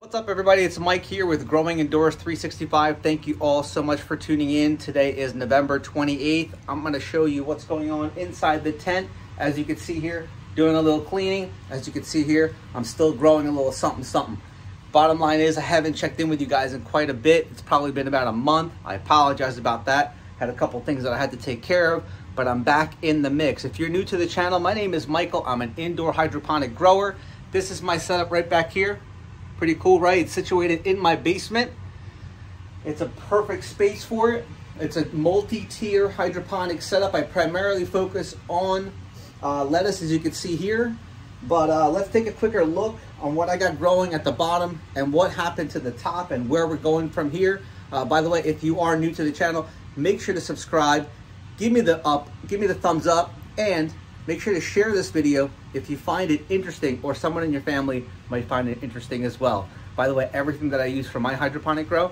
What's up everybody? It's Mike here with Growing Indoors 365. Thank you all so much for tuning in. Today is November 28th. I'm going to show you what's going on inside the tent. As you can see here, doing a little cleaning. As you can see here, I'm still growing a little something something. Bottom line is I haven't checked in with you guys in quite a bit. It's probably been about a month. I apologize about that. Had a couple things that I had to take care of, but I'm back in the mix. If you're new to the channel, my name is Michael. I'm an indoor hydroponic grower. This is my setup right back here. Pretty cool, right? It's situated in my basement. It's a perfect space for it. It's a multi-tier hydroponic setup. I primarily focus on uh, lettuce, as you can see here. But uh, let's take a quicker look on what I got growing at the bottom and what happened to the top and where we're going from here. Uh, by the way, if you are new to the channel, make sure to subscribe. Give me the up, give me the thumbs up, and Make sure to share this video if you find it interesting or someone in your family might find it interesting as well. By the way, everything that I use for my hydroponic grow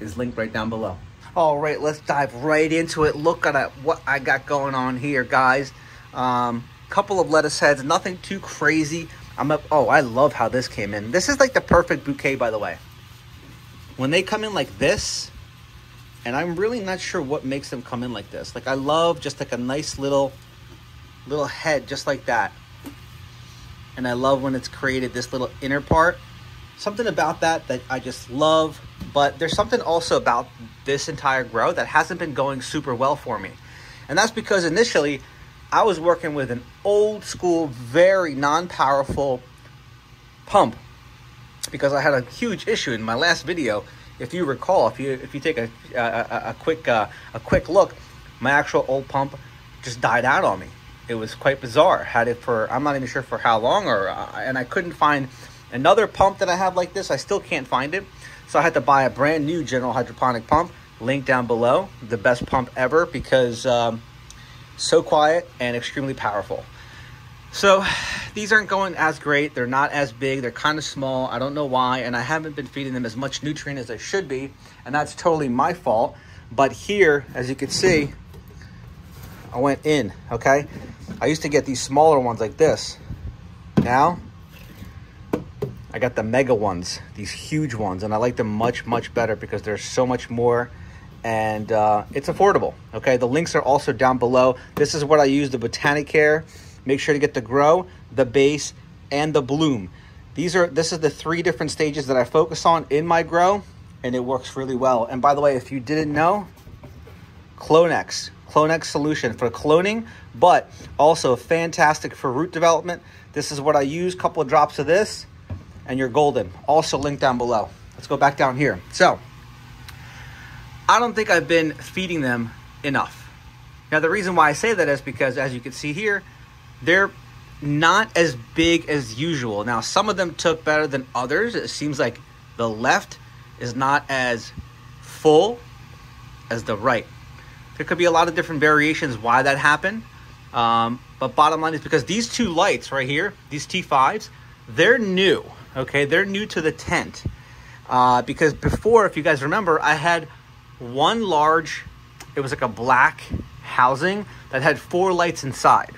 is linked right down below. All right, let's dive right into it. Look at what I got going on here, guys. Um, couple of lettuce heads, nothing too crazy. I'm up. Oh, I love how this came in. This is like the perfect bouquet, by the way. When they come in like this, and I'm really not sure what makes them come in like this. Like I love just like a nice little little head just like that. And I love when it's created this little inner part. Something about that that I just love. But there's something also about this entire grow that hasn't been going super well for me. And that's because initially I was working with an old school, very non-powerful pump because I had a huge issue in my last video. If you recall, if you if you take a a, a quick uh, a quick look, my actual old pump just died out on me it was quite bizarre. Had it for I'm not even sure for how long, or uh, and I couldn't find another pump that I have like this. I still can't find it, so I had to buy a brand new General Hydroponic pump. Link down below, the best pump ever because um, so quiet and extremely powerful. So these aren't going as great. They're not as big. They're kind of small. I don't know why, and I haven't been feeding them as much nutrient as I should be, and that's totally my fault. But here, as you can see, I went in, okay? I used to get these smaller ones like this. Now, I got the mega ones, these huge ones, and I like them much, much better because there's so much more and uh, it's affordable. Okay, the links are also down below. This is what I use, the Botanicare. Make sure to get the grow, the base, and the bloom. These are this is the three different stages that I focus on in my grow, and it works really well. And by the way, if you didn't know, Clonex Clonex solution for cloning, but also fantastic for root development. This is what I use, couple of drops of this, and you're golden. Also linked down below. Let's go back down here. So, I don't think I've been feeding them enough. Now, the reason why I say that is because, as you can see here, they're not as big as usual. Now, some of them took better than others. It seems like the left is not as full as the right. There could be a lot of different variations why that happened. Um, but bottom line is because these two lights right here, these T5s, they're new. Okay, they're new to the tent. Uh, because before, if you guys remember, I had one large, it was like a black housing that had four lights inside.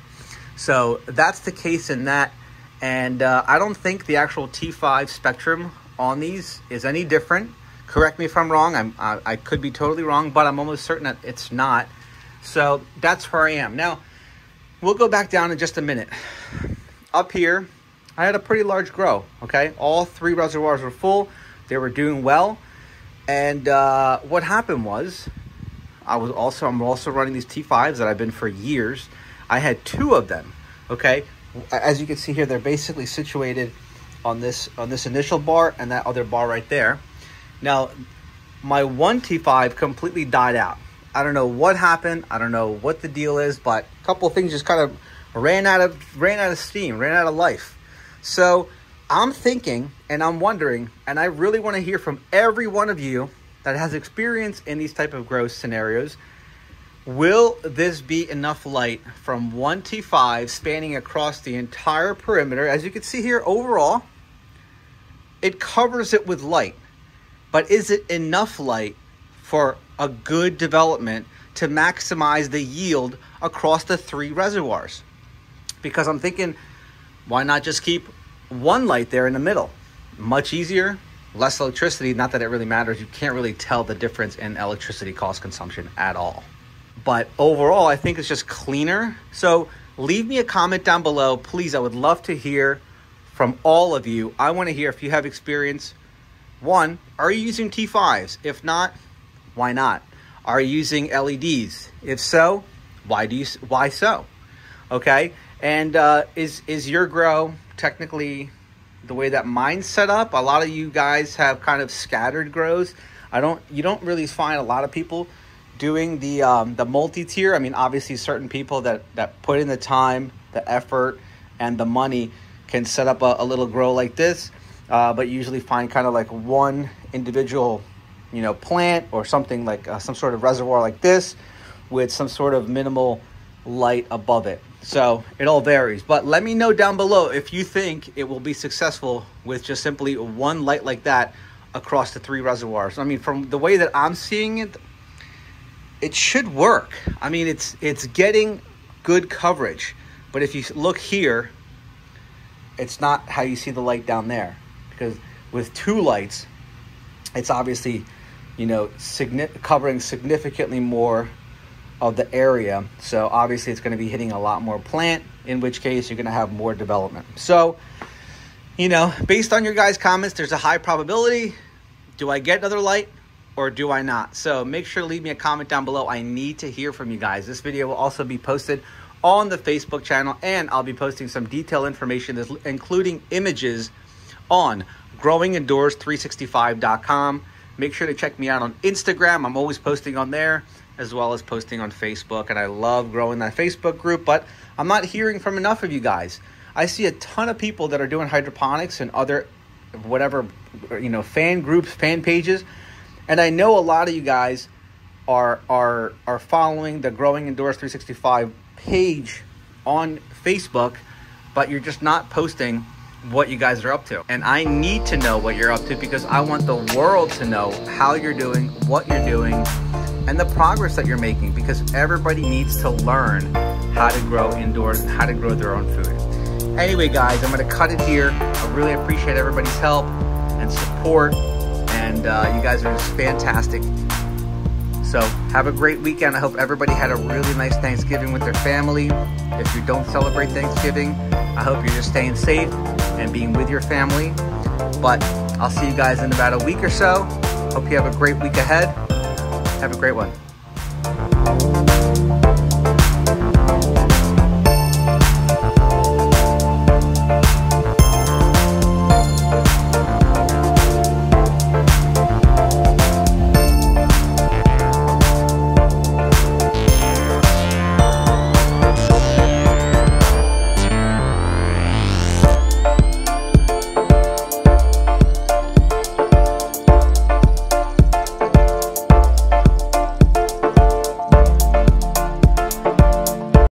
So that's the case in that. And uh, I don't think the actual T5 spectrum on these is any different Correct me if I'm wrong. I'm, uh, I could be totally wrong, but I'm almost certain that it's not. So that's where I am. Now, we'll go back down in just a minute. Up here, I had a pretty large grow, okay? All three reservoirs were full. They were doing well. And uh, what happened was, I was also, I'm also running these T5s that I've been for years. I had two of them, okay? As you can see here, they're basically situated on this, on this initial bar and that other bar right there. Now, my one T5 completely died out. I don't know what happened. I don't know what the deal is, but a couple things just kind of ran out of ran out of steam, ran out of life. So I'm thinking and I'm wondering, and I really want to hear from every one of you that has experience in these type of growth scenarios. Will this be enough light from one T5 spanning across the entire perimeter? As you can see here, overall, it covers it with light. But is it enough light for a good development to maximize the yield across the three reservoirs? Because I'm thinking, why not just keep one light there in the middle? much easier, less electricity. Not that it really matters. You can't really tell the difference in electricity cost consumption at all. But overall, I think it's just cleaner. So leave me a comment down below. Please, I would love to hear from all of you. I want to hear if you have experience. One, are you using T5s? If not, why not? Are you using LEDs? If so, why do you why so? Okay? And uh, is is your grow technically the way that mine's set up? A lot of you guys have kind of scattered grows. I don't you don't really find a lot of people doing the um, the multi-tier. I mean, obviously certain people that that put in the time, the effort, and the money can set up a, a little grow like this. Uh, but usually find kind of like one individual, you know, plant or something like uh, some sort of reservoir like this with some sort of minimal light above it. So it all varies. But let me know down below if you think it will be successful with just simply one light like that across the three reservoirs. I mean, from the way that I'm seeing it, it should work. I mean, it's it's getting good coverage. But if you look here, it's not how you see the light down there. Because with two lights, it's obviously, you know, signi- covering significantly more of the area. So obviously it's going to be hitting a lot more plant, in which case you're going to have more development. So, you know, based on your guys' comments, there's a high probability. Do I get another light or do I not? So make sure to leave me a comment down below. I need to hear from you guys. This video will also be posted on the Facebook channel and I'll be posting some detailed information, including images on growingindoors365.com. Make sure to check me out on Instagram. I'm always posting on there as well as posting on Facebook. And I love growing that Facebook group, but I'm not hearing from enough of you guys. I see a ton of people that are doing hydroponics and other whatever you know fan groups, fan pages, and I know a lot of you guys are are are following the Growing Indoors 365 page on Facebook, but you're just not posting what you guys are up to. And I need to know what you're up to because I want the world to know how you're doing, what you're doing, and the progress that you're making because everybody needs to learn how to grow indoors and how to grow their own food. Anyway, guys, I'm going to cut it here. I really appreciate everybody's help and support, and uh, you guys are just fantastic. Have a great weekend. I hope everybody had a really nice Thanksgiving with their family. If you don't celebrate Thanksgiving, I hope you're just staying safe and being with your family. But I'll see you guys in about a week or so. Hope you have a great week ahead. Have a great one.